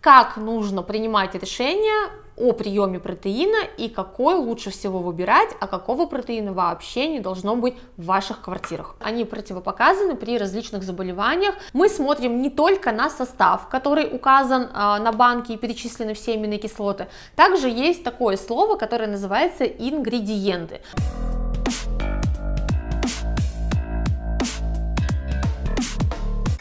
как нужно принимать решение о приеме протеина и какой лучше всего выбирать, а какого протеина вообще не должно быть в ваших квартирах. Они противопоказаны при различных заболеваниях. Мы смотрим не только на состав, который указан э, на банке и перечислены все аминокислоты, также есть такое слово, которое называется ингредиенты.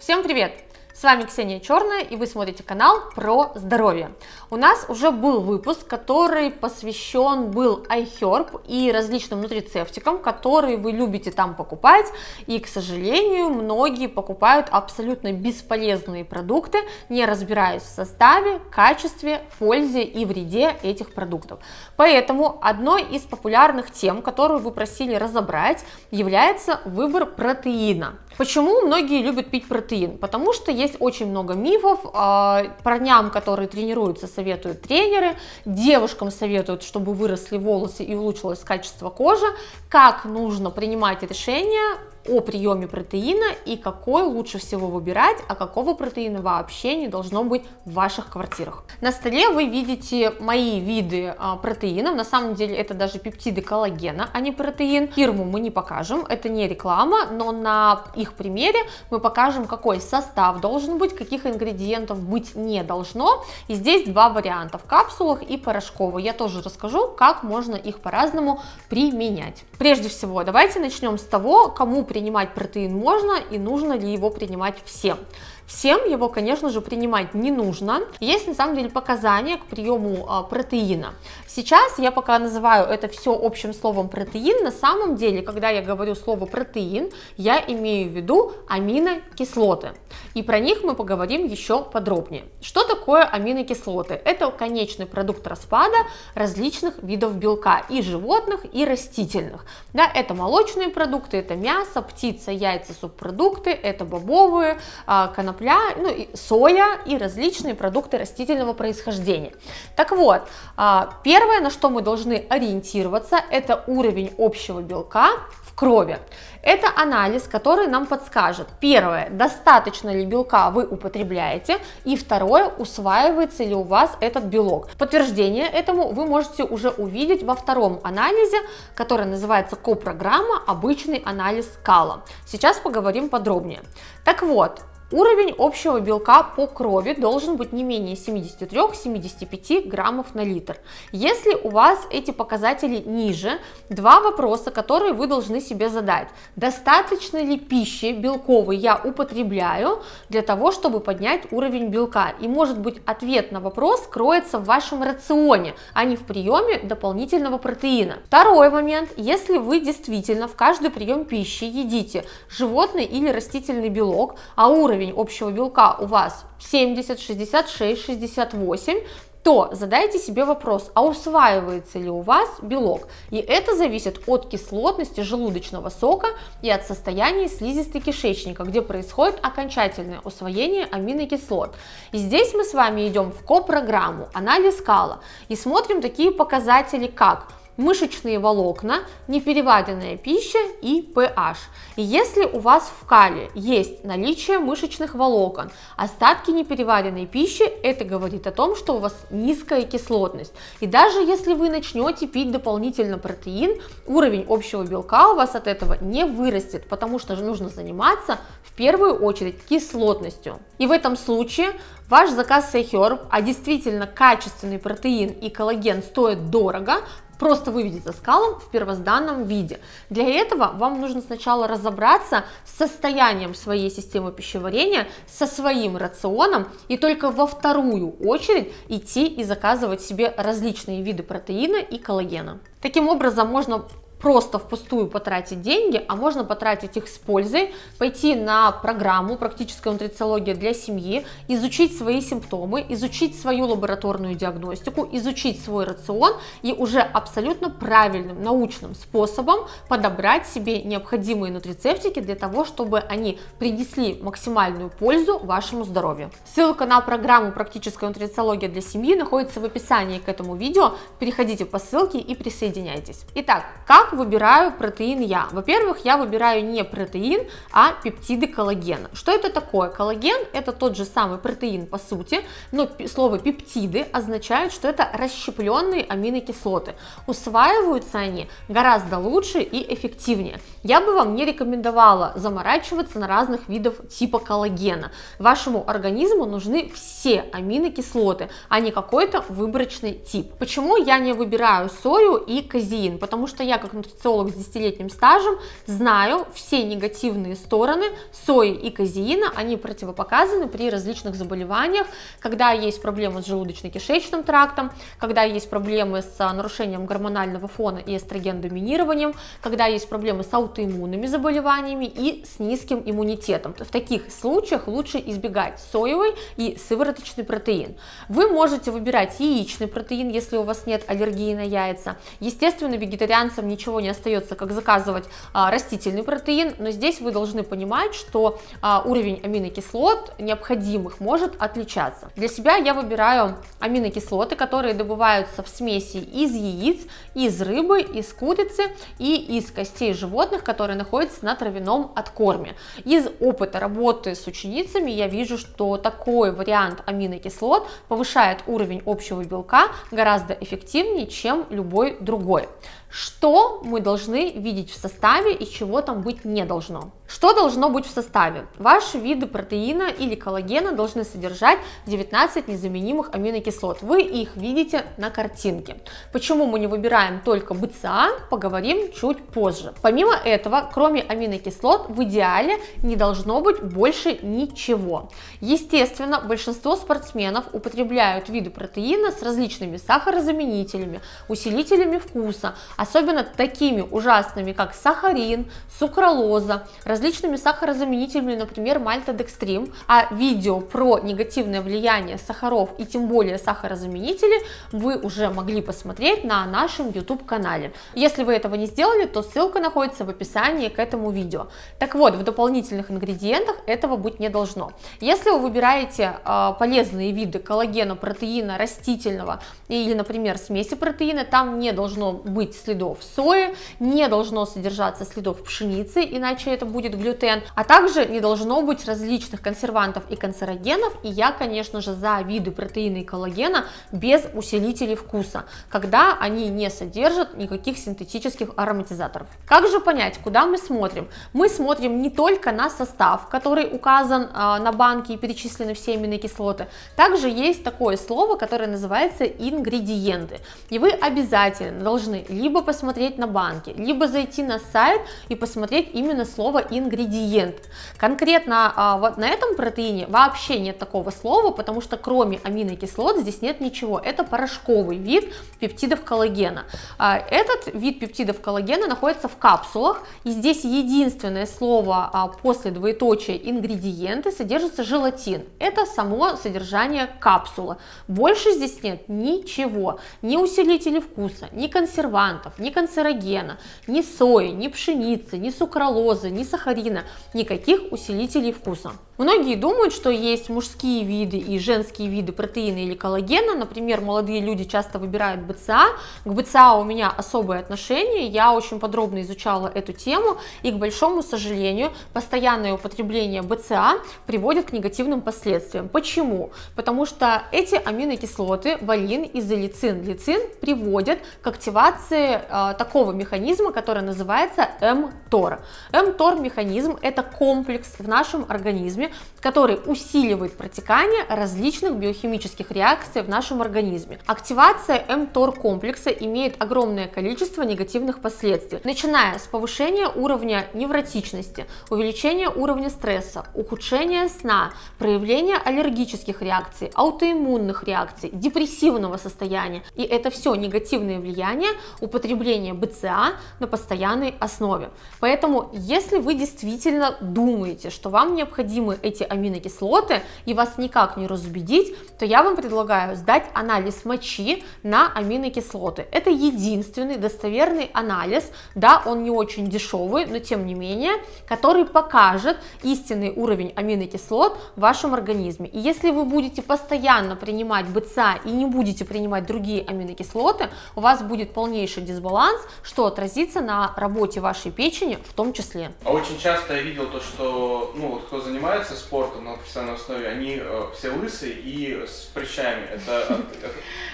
Всем привет! С вами Ксения Черная, и вы смотрите канал про здоровье. У нас уже был выпуск, который посвящен был iHerb и различным нутрицептикам, которые вы любите там покупать, и, к сожалению, многие покупают абсолютно бесполезные продукты, не разбираясь в составе, качестве, пользе и вреде этих продуктов. Поэтому одной из популярных тем, которую вы просили разобрать, является выбор протеина. Почему многие любят пить протеин? Потому что есть очень много мифов, э, парням, которые тренируются, советуют тренеры, девушкам советуют, чтобы выросли волосы и улучшилось качество кожи, как нужно принимать решения о приеме протеина и какой лучше всего выбирать, а какого протеина вообще не должно быть в ваших квартирах. На столе вы видите мои виды а, протеинов, на самом деле это даже пептиды коллагена, а не протеин. Фирму мы не покажем, это не реклама, но на их примере мы покажем, какой состав должен быть, каких ингредиентов быть не должно. И здесь два варианта, в капсулах и порошковый. Я тоже расскажу, как можно их по-разному применять. Прежде всего, давайте начнем с того, кому принимать протеин можно и нужно ли его принимать всем. Всем его, конечно же, принимать не нужно. Есть на самом деле показания к приему а, протеина. Сейчас я пока называю это все общим словом протеин. На самом деле, когда я говорю слово протеин, я имею в виду аминокислоты. И про них мы поговорим еще подробнее. Что такое аминокислоты? Это конечный продукт распада различных видов белка и животных, и растительных. Да, это молочные продукты, это мясо, птица, яйца, субпродукты, это бобовые, а, конопля конопля, ну, и соя и различные продукты растительного происхождения. Так вот, а, первое, на что мы должны ориентироваться, это уровень общего белка в крови. Это анализ, который нам подскажет, первое, достаточно ли белка вы употребляете, и второе, усваивается ли у вас этот белок. Подтверждение этому вы можете уже увидеть во втором анализе, который называется копрограмма «Обычный анализ кала». Сейчас поговорим подробнее. Так вот, Уровень общего белка по крови должен быть не менее 73-75 граммов на литр. Если у вас эти показатели ниже, два вопроса, которые вы должны себе задать. Достаточно ли пищи белковой я употребляю для того, чтобы поднять уровень белка? И может быть ответ на вопрос кроется в вашем рационе, а не в приеме дополнительного протеина. Второй момент, если вы действительно в каждый прием пищи едите животный или растительный белок, а уровень уровень общего белка у вас 70, 66, 68, то задайте себе вопрос, а усваивается ли у вас белок? И это зависит от кислотности желудочного сока и от состояния слизистой кишечника, где происходит окончательное усвоение аминокислот. И здесь мы с вами идем в ко-программу, анализ кала, и смотрим такие показатели, как мышечные волокна, непереваренная пища и pH. И если у вас в кале есть наличие мышечных волокон, остатки непереваренной пищи, это говорит о том, что у вас низкая кислотность. И даже если вы начнете пить дополнительно протеин, уровень общего белка у вас от этого не вырастет, потому что нужно заниматься в первую очередь кислотностью. И в этом случае ваш заказ Herb, а действительно качественный протеин и коллаген стоят дорого, просто выведите за скалом в первозданном виде. Для этого вам нужно сначала разобраться с состоянием своей системы пищеварения, со своим рационом, и только во вторую очередь идти и заказывать себе различные виды протеина и коллагена. Таким образом можно просто впустую потратить деньги, а можно потратить их с пользой, пойти на программу «Практическая нутрициология для семьи», изучить свои симптомы, изучить свою лабораторную диагностику, изучить свой рацион и уже абсолютно правильным научным способом подобрать себе необходимые нутрицептики для того, чтобы они принесли максимальную пользу вашему здоровью. Ссылка на программу «Практическая нутрициология для семьи» находится в описании к этому видео. Переходите по ссылке и присоединяйтесь. Итак, как Как выбираю протеин я? Во-первых, я выбираю не протеин, а пептиды коллагена. Что это такое? Коллаген это тот же самый протеин по сути, но слово пептиды означает, что это расщепленные аминокислоты. Усваиваются они гораздо лучше и эффективнее. Я бы вам не рекомендовала заморачиваться на разных видов типа коллагена. Вашему организму нужны все аминокислоты, а не какой-то выборочный тип. Почему я не выбираю сою и казеин? Потому что я как нутрициолог с десятилетним стажем знаю все негативные стороны сои и казеина, они противопоказаны при различных заболеваниях, когда есть проблемы с желудочно-кишечным трактом, когда есть проблемы с нарушением гормонального фона и эстроген-доминированием, когда есть проблемы с аутоиммунными заболеваниями и с низким иммунитетом. В таких случаях лучше избегать соевый и сывороточный протеин. Вы можете выбирать яичный протеин, если у вас нет аллергии на яйца. Естественно, вегетарианцам нам ничего не остается, как заказывать а, растительный протеин, но здесь вы должны понимать, что а, уровень аминокислот необходимых может отличаться. Для себя я выбираю аминокислоты, которые добываются в смеси из яиц, из рыбы, из курицы и из костей животных, которые находятся на травяном откорме. Из опыта работы с ученицами я вижу, что такой вариант аминокислот повышает уровень общего белка гораздо эффективнее, чем любой другой. Что мы должны видеть в составе и чего там быть не должно? Что должно быть в составе? Ваши виды протеина или коллагена должны содержать 19 незаменимых аминокислот. Вы их видите на картинке. Почему мы не выбираем только БЦА, поговорим чуть позже. Помимо этого, кроме аминокислот, в идеале не должно быть больше ничего. Естественно, большинство спортсменов употребляют виды протеина с различными сахарозаменителями, усилителями вкуса, особенно такими ужасными, как сахарин, сукралоза, различными сахарозаменителями, например, мальтодекстрин. А видео про негативное влияние сахаров и тем более сахарозаменители вы уже могли посмотреть на нашем YouTube канале. Если вы этого не сделали, то ссылка находится в описании к этому видео. Так вот, в дополнительных ингредиентах этого быть не должно. Если вы выбираете э, полезные виды коллагена, протеина, растительного или, например, смеси протеина, там не должно быть следов сои, не должно содержаться следов пшеницы, иначе это будет глютен, а также не должно быть различных консервантов и канцерогенов, и я, конечно же, за виды протеина и коллагена без усилителей вкуса, когда они не содержат никаких синтетических ароматизаторов. Как же понять, куда мы смотрим? Мы смотрим не только на состав, который указан э, на банке и перечислены все аминокислоты, также есть такое слово, которое называется ингредиенты, и вы обязательно должны либо посмотреть на банки, либо зайти на сайт и посмотреть именно слово ингредиент. Конкретно а, вот на этом протеине вообще нет такого слова, потому что кроме аминокислот здесь нет ничего. Это порошковый вид пептидов коллагена. А, этот вид пептидов коллагена находится в капсулах, и здесь единственное слово а, после двоеточия ингредиенты содержится желатин. Это само содержание капсулы. Больше здесь нет ничего, ни усилителей вкуса, ни консервантов, ни канцерогена, ни сои, ни пшеницы, ни сукралозы, ни сахарина, никаких усилителей вкуса. Многие думают, что есть мужские виды и женские виды протеина или коллагена. Например, молодые люди часто выбирают БЦА. К БЦА у меня особое отношение. Я очень подробно изучала эту тему. И, к большому сожалению, постоянное употребление БЦА приводит к негативным последствиям. Почему? Потому что эти аминокислоты, валин, изолицин, лицин, приводят к активации э, такого механизма, который называется МТОР. МТОР механизм это комплекс в нашем организме, организме, который усиливает протекание различных биохимических реакций в нашем организме. Активация МТОР комплекса имеет огромное количество негативных последствий, начиная с повышения уровня невротичности, увеличения уровня стресса, ухудшения сна, проявления аллергических реакций, аутоиммунных реакций, депрессивного состояния. И это все негативное влияние употребления БЦА на постоянной основе. Поэтому, если вы действительно думаете, что вам необходимы необходимы эти аминокислоты и вас никак не разубедить, то я вам предлагаю сдать анализ мочи на аминокислоты. Это единственный достоверный анализ, да, он не очень дешевый, но тем не менее, который покажет истинный уровень аминокислот в вашем организме. И если вы будете постоянно принимать БЦА и не будете принимать другие аминокислоты, у вас будет полнейший дисбаланс, что отразится на работе вашей печени в том числе. А очень часто я видел то, что, ну, вот кто занимается спортом на профессиональной основе, они э, все лысые и с прыщами. Это,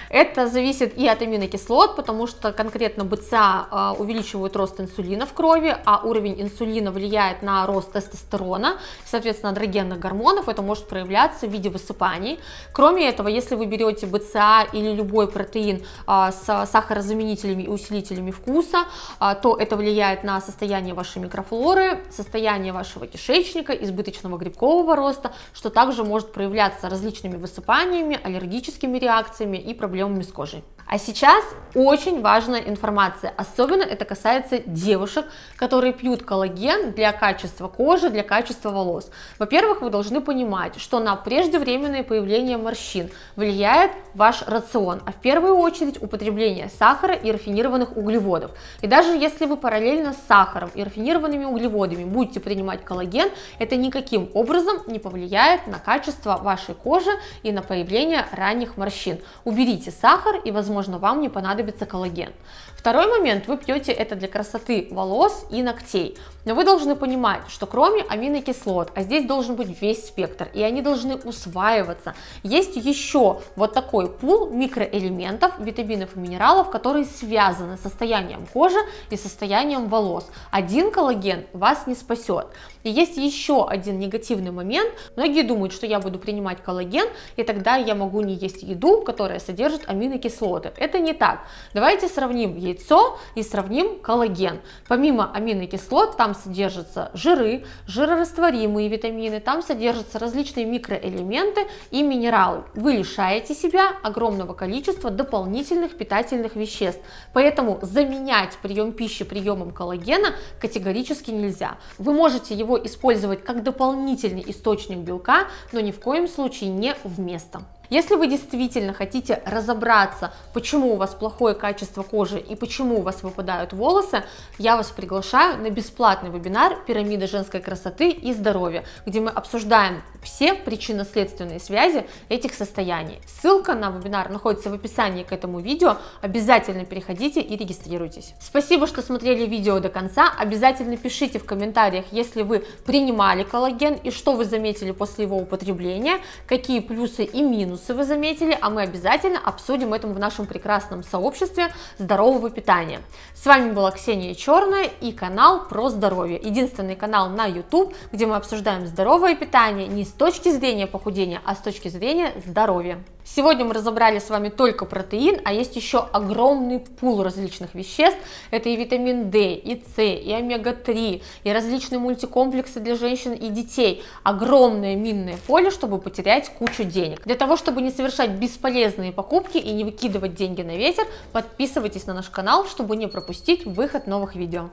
это... зависит и от аминокислот, потому что конкретно БЦА э, увеличивают рост инсулина в крови, а уровень инсулина влияет на рост тестостерона, соответственно, андрогенных гормонов, это может проявляться в виде высыпаний. Кроме этого, если вы берете БЦА или любой протеин э, с сахарозаменителями и усилителями вкуса, то это влияет на состояние вашей микрофлоры, состояние вашего кишечника, избыточного грибкового роста, что также может проявляться различными высыпаниями, аллергическими реакциями и проблемами с кожей. А сейчас очень важная информация, особенно это касается девушек, которые пьют коллаген для качества кожи, для качества волос. Во-первых, вы должны понимать, что на преждевременное появление морщин влияет ваш рацион, а в первую очередь употребление сахара и рафинированных углеводов. И даже если вы параллельно с сахаром и рафинированными углеводами будете принимать коллаген, это никаким образом не повлияет на качество вашей кожи и на появление ранних морщин. Уберите сахар и, возможно, возможно, вам не понадобится коллаген. Второй момент, вы пьете это для красоты волос и ногтей. Но вы должны понимать, что кроме аминокислот, а здесь должен быть весь спектр, и они должны усваиваться, есть еще вот такой пул микроэлементов, витаминов и минералов, которые связаны с состоянием кожи и состоянием волос. Один коллаген вас не спасет. И есть еще один негативный момент. Многие думают, что я буду принимать коллаген, и тогда я могу не есть еду, которая содержит аминокислоты. Это не так. Давайте сравним яйцо и сравним коллаген. Помимо аминокислот, там содержатся жиры, жирорастворимые витамины, там содержатся различные микроэлементы и минералы. Вы лишаете себя огромного количества дополнительных питательных веществ. Поэтому заменять прием пищи приемом коллагена категорически нельзя. Вы можете его использовать как дополнительный источник белка, но ни в коем случае не вместо. Если вы действительно хотите разобраться, почему у вас плохое качество кожи и почему у вас выпадают волосы, я вас приглашаю на бесплатный вебинар «Пирамида женской красоты и здоровья», где мы обсуждаем все причинно-следственные связи этих состояний. Ссылка на вебинар находится в описании к этому видео, обязательно переходите и регистрируйтесь. Спасибо, что смотрели видео до конца, обязательно пишите в комментариях, если вы принимали коллаген и что вы заметили после его употребления, какие плюсы и минусы минусы вы заметили, а мы обязательно обсудим это в нашем прекрасном сообществе здорового питания. С вами была Ксения Черная и канал про здоровье. Единственный канал на YouTube, где мы обсуждаем здоровое питание не с точки зрения похудения, а с точки зрения здоровья. Сегодня мы разобрали с вами только протеин, а есть еще огромный пул различных веществ. Это и витамин D, и С, и омега-3, и различные мультикомплексы для женщин и детей. Огромное минное поле, чтобы потерять кучу денег. Для того, чтобы не совершать бесполезные покупки и не выкидывать деньги на ветер, подписывайтесь на наш канал, чтобы не пропустить выход новых видео.